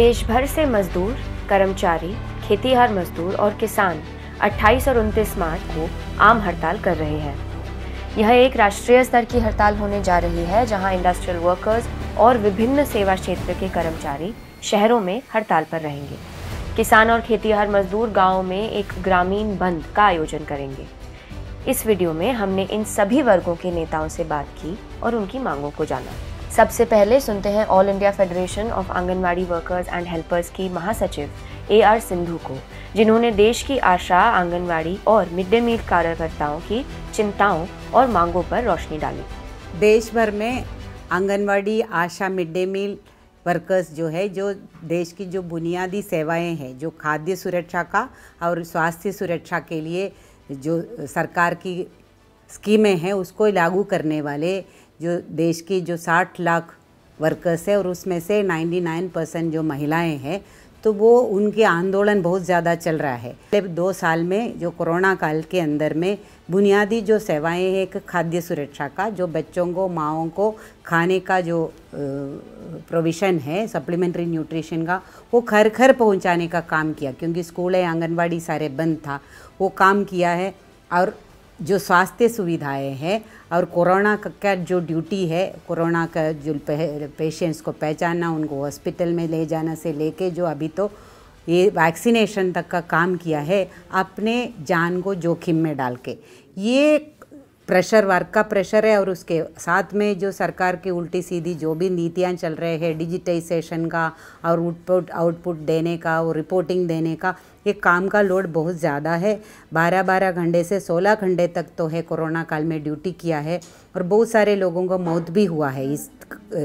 देश भर से मजदूर, कर्मचारी, खेतीहर मजदूर और किसान 28 और 29 मार्च को आम हड़ताल कर रहे हैं। यह एक राष्ट्रीय स्तर की हड़ताल होने जा रही है, जहाँ इंडस्ट्रियल वर्कर्स और विभिन्न सेवा क्षेत्र के कर्मचारी शहरों में हड़ताल पर रहेंगे। किसान और खेतीहर मजदूर गाँवों में एक ग्रामीण बंद का आयोजन करेंगे। इस वीडियो में हमने इन सभी वर्गों के नेताओं से बात की और उनकी मांगों को जाना। सबसे पहले सुनते हैं all India federation of Anganwadi workers and helpers की महासचिव ए आर सिंधु को, जिन्होंने देश की आशा, आंगनवाड़ी और मिड डे मील कार्यकर्ताओं की चिंताओं और मांगों पर रोशनी डाली। देश भर में Anganwadi, Asha mid day meal workers जो है, जो देश की जो बुनियादी सेवाएँ हैं, जो खाद्य सुरक्षा का और स्वास्थ्य सुरक्षा के लिए जो सरकार की स्कीमें हैं, उसको लागू करने वाले जो देश की जो 60 लाख वर्कर्स है और उसमें से 99 परसेंट जो महिलाएँ हैं तो वो उनके आंदोलन बहुत ज़्यादा चल रहा है। पिछले दो साल में जो कोरोना काल के अंदर में बुनियादी जो सेवाएँ हैं, एक खाद्य सुरक्षा का, जो बच्चों को, माओं को खाने का जो प्रोविज़न है सप्लीमेंट्री न्यूट्रिशन का, वो घर घर पहुँचाने का काम किया, क्योंकि स्कूल है, आंगनबाड़ी सारे बंद था, वो काम किया है। और जो स्वास्थ्य सुविधाएँ हैं और कोरोना का जो ड्यूटी है, कोरोना का जो पेशेंट्स को पहचानना, उनको हॉस्पिटल में ले जाना से लेके जो अभी तो ये वैक्सीनेशन तक का काम किया है, अपने जान को जोखिम में डाल के। ये प्रेशर वर्क का प्रेशर है और उसके साथ में जो सरकार की उल्टी सीधी जो भी नीतियाँ चल रहे हैं डिजिटाइजेशन का और आउटपुट आउटपुट देने का और रिपोर्टिंग देने का, ये काम का लोड बहुत ज़्यादा है। बारह बारह घंटे से सोलह घंटे तक तो है कोरोना काल में ड्यूटी किया है और बहुत सारे लोगों का मौत भी हुआ है इस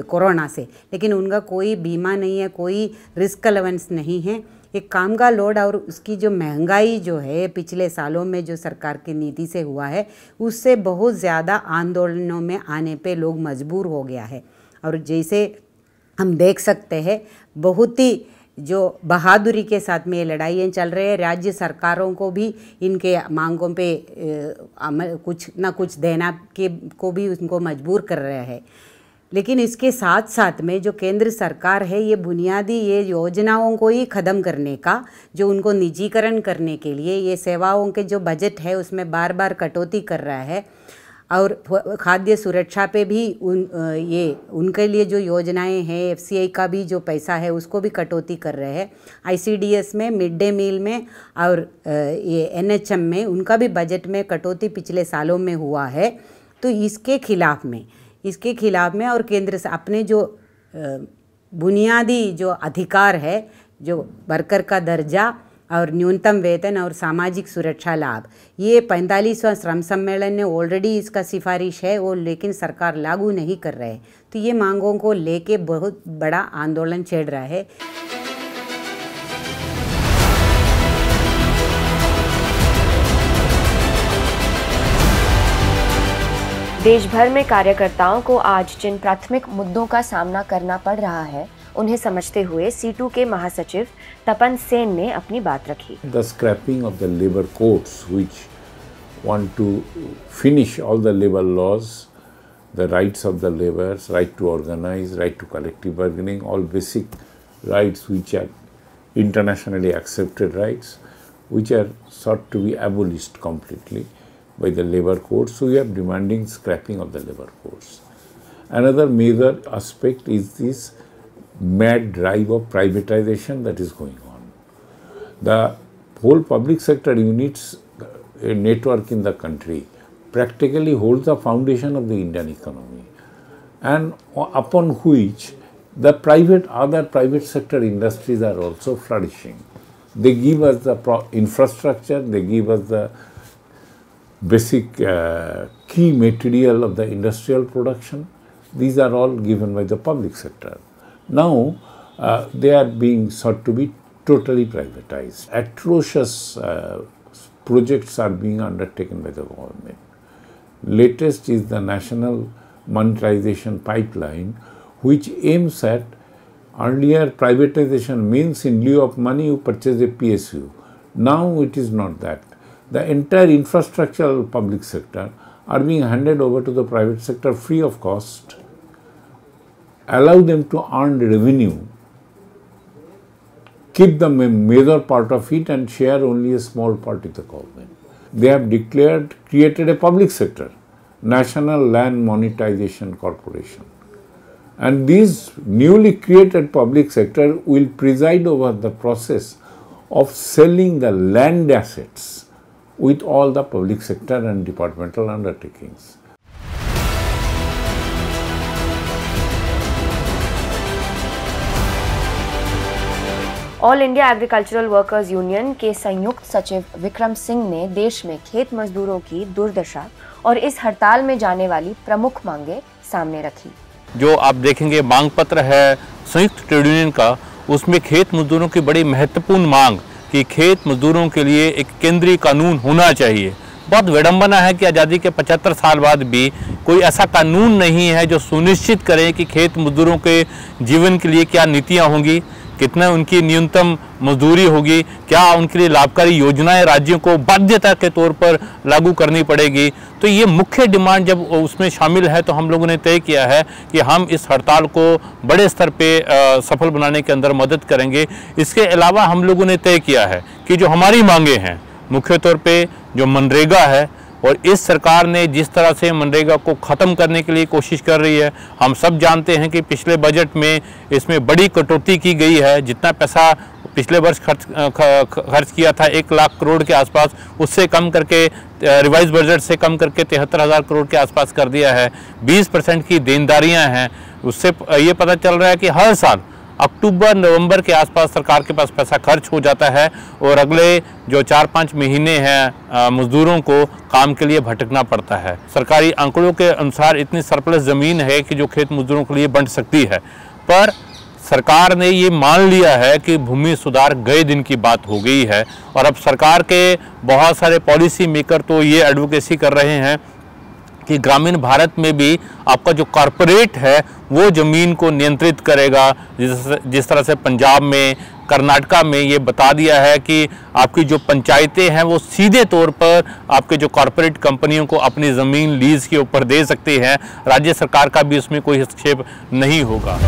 कोरोना से। लेकिन उनका कोई बीमा नहीं है, कोई रिस्क अलेवेंस नहीं है। एक काम का लोड और उसकी जो महँगाई जो है पिछले सालों में जो सरकार की नीति से हुआ है, उससे बहुत ज़्यादा आंदोलनों में आने पे लोग मजबूर हो गया है। और जैसे हम देख सकते हैं, बहुत ही जो बहादुरी के साथ में ये लड़ाइयाँ चल रहे हैं। राज्य सरकारों को भी इनके मांगों पे कुछ ना कुछ देना के, को भी उनको मजबूर कर रहे हैं। लेकिन इसके साथ साथ में जो केंद्र सरकार है, ये बुनियादी, ये योजनाओं को ही ख़त्म करने का, जो उनको निजीकरण करने के लिए, ये सेवाओं के जो बजट है, उसमें बार बार कटौती कर रहा है। और खाद्य सुरक्षा पे भी उन ये, उनके लिए जो योजनाएँ हैं एफसीआई का भी जो पैसा है, उसको भी कटौती कर रहे हैं। आईसीडीएस में मिड डे मील में और ये एनएचएम में, उनका भी बजट में कटौती पिछले सालों में हुआ है। तो इसके खिलाफ में इसके खिलाफ में और केंद्र से अपने जो बुनियादी जो अधिकार है, जो वर्कर का दर्जा और न्यूनतम वेतन और सामाजिक सुरक्षा लाभ, ये पैंतालीसवां श्रम सम्मेलन ने ऑलरेडी इसका सिफारिश है वो लेकिन सरकार लागू नहीं कर रहे। तो ये मांगों को लेके बहुत बड़ा आंदोलन छेड़ रहा है। देश भर में कार्यकर्ताओं को आज जिन प्राथमिक मुद्दों का सामना करना पड़ रहा है, उन्हें समझते हुए सी टू के महासचिव तपन सेन ने अपनी बात रखी। The scrapping of the labour courts which want to finish all the labour laws the rights of the labours right to organise right to collective bargaining all basic rights which are internationally accepted right which are sought to be abolished completely by the labor courts so we are demanding scrapping of the labor courts another major aspect is this mad drive of privatization that is going on. The whole public sector units network in the country practically holds the foundation of the Indian economy and upon which the private other private sector industries are also flourishing. They give us the infrastructure, they give us the basic uh, key material of the industrial production. These are all given by the public sector. Now uh, they are being sought to be totally privatized. Atrocious uh, projects are being undertaken by the government. Latest is the national monetization pipeline, which aims at earlier privatization means in lieu of money you purchase a PSU. Now it is not that. The entire infrastructural public sector are being handed over to the private sector free of cost allow them to earn revenue keep the major part of it and share only a small part with the government. They have declared, created a public sector, National Land Monetization Corporation. And this newly created public sector will preside over the process of selling the land assets with all the public sector and departmental undertakings. All India agricultural workers union के संयुक्त सचिव विक्रम सिंह ने देश में खेत मजदूरों की दुर्दशा और इस हड़ताल में जाने वाली प्रमुख मांगे सामने रखी जो आप देखेंगे मांग पत्र है संयुक्त ट्रेड यूनियन का उसमें खेत मजदूरों की बड़ी महत्वपूर्ण मांग कि खेत मजदूरों के लिए एक केंद्रीय कानून होना चाहिए। बहुत विडंबना है कि आज़ादी के 75 साल बाद भी कोई ऐसा कानून नहीं है जो सुनिश्चित करे कि खेत मजदूरों के जीवन के लिए क्या नीतियाँ होंगी। कितना उनकी न्यूनतम मजदूरी होगी, क्या उनके लिए लाभकारी योजनाएँ राज्यों को बाध्यता के तौर पर लागू करनी पड़ेगी? तो ये मुख्य डिमांड जब उसमें शामिल है तो हम लोगों ने तय किया है कि हम इस हड़ताल को बड़े स्तर पे सफल बनाने के अंदर मदद करेंगे। इसके अलावा हम लोगों ने तय किया है कि जो हमारी मांगे हैं, मुख्य तौर पर जो मनरेगा है और इस सरकार ने जिस तरह से मनरेगा को ख़त्म करने के लिए कोशिश कर रही है, हम सब जानते हैं कि पिछले बजट में इसमें बड़ी कटौती की गई है। जितना पैसा पिछले वर्ष खर्च खर्च किया था, एक लाख करोड़ के आसपास, उससे कम करके, रिवाइज बजट से कम करके तिहत्तर हज़ार करोड़ के आसपास कर दिया है। 20 परसेंट की देनदारियाँ हैं। उससे ये पता चल रहा है कि हर साल अक्टूबर, नवंबर के आसपास सरकार के पास पैसा खर्च हो जाता है और अगले जो चार पाँच महीने हैं मजदूरों को काम के लिए भटकना पड़ता है। सरकारी आंकड़ों के अनुसार इतनी सरप्लस ज़मीन है कि जो खेत मजदूरों के लिए बंट सकती है। पर सरकार ने ये मान लिया है कि भूमि सुधार गए दिन की बात हो गई है और अब सरकार के बहुत सारे पॉलिसी मेकर तो ये एडवोकेसी कर रहे हैं कि ग्रामीण भारत में भी आपका जो कॉरपोरेट है, वो ज़मीन को नियंत्रित करेगा। जिस जिस तरह से पंजाब में, कर्नाटका में ये बता दिया है कि आपकी जो पंचायतें हैं, वो सीधे तौर पर आपके जो कॉरपोरेट कंपनियों को अपनी ज़मीन लीज़ के ऊपर दे सकती हैं। राज्य सरकार का भी उसमें कोई हस्तक्षेप नहीं होगा।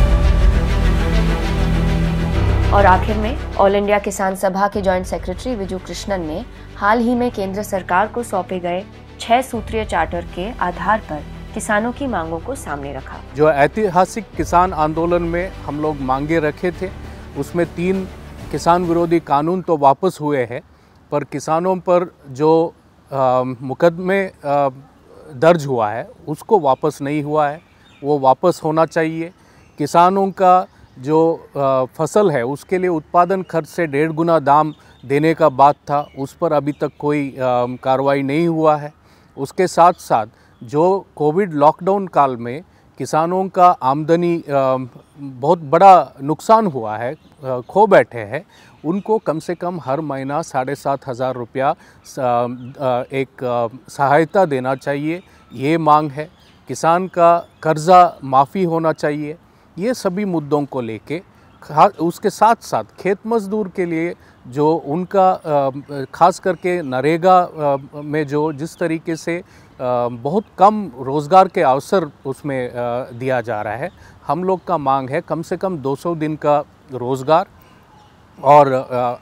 और आखिर में ऑल इंडिया किसान सभा के जॉइंट सेक्रेटरी विजू कृष्णन ने हाल ही में केंद्र सरकार को सौंपे गए छह सूत्रीय चार्टर के आधार पर किसानों की मांगों को सामने रखा। जो ऐतिहासिक किसान आंदोलन में हम लोग मांगे रखे थे उसमें तीन किसान विरोधी कानून तो वापस हुए हैं पर किसानों पर जो आ, मुकदमे आ, दर्ज हुआ है उसको वापस नहीं हुआ है। वो वापस होना चाहिए। किसानों का जो आ, फ़सल है उसके लिए उत्पादन खर्च से डेढ़ गुना दाम देने का बात था। उस पर अभी तक कोई कार्रवाई नहीं हुआ है। उसके साथ साथ जो कोविड लॉकडाउन काल में किसानों का आमदनी बहुत बड़ा नुकसान हुआ है खो बैठे हैं, उनको कम से कम हर महीना साढ़े सात हज़ार रुपया एक सहायता देना चाहिए। ये मांग है। किसान का कर्ज़ा माफ़ी होना चाहिए। ये सभी मुद्दों को लेके उसके साथ साथ खेत मजदूर के लिए जो उनका खास करके नरेगा में जो जिस तरीके से बहुत कम रोज़गार के अवसर उसमें दिया जा रहा है, हम लोग का मांग है कम से कम 200 दिन का रोज़गार और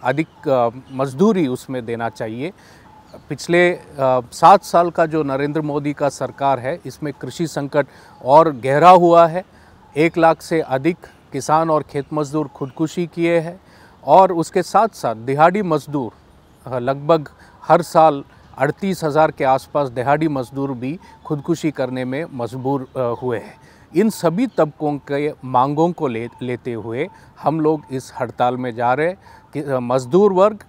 अधिक मजदूरी उसमें देना चाहिए। पिछले सात साल का जो नरेंद्र मोदी का सरकार है, इसमें कृषि संकट और गहरा हुआ है, एक लाख से अधिक किसान और खेत मजदूर खुदकुशी किए हैं और उसके साथ साथ दिहाड़ी मजदूर लगभग हर साल अड़तीस हज़ार के आसपास दिहाड़ी मजदूर भी खुदकुशी करने में मजबूर हुए हैं। इन सभी तबकों के मांगों को ले, लेते हुए हम लोग इस हड़ताल में जा रहे कि मजदूर वर्ग,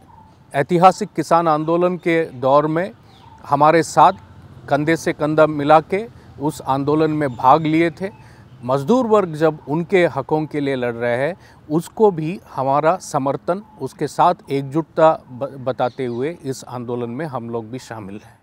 ऐतिहासिक किसान आंदोलन के दौर में हमारे साथ कंधे से कंधा मिला के उस आंदोलन में भाग लिए थे। मज़दूर वर्ग जब उनके हकों के लिए लड़ रहे हैं, उसको भी हमारा समर्थन, उसके साथ एकजुटता बताते हुए इस आंदोलन में हम लोग भी शामिल हैं।